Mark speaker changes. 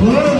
Speaker 1: Whoa.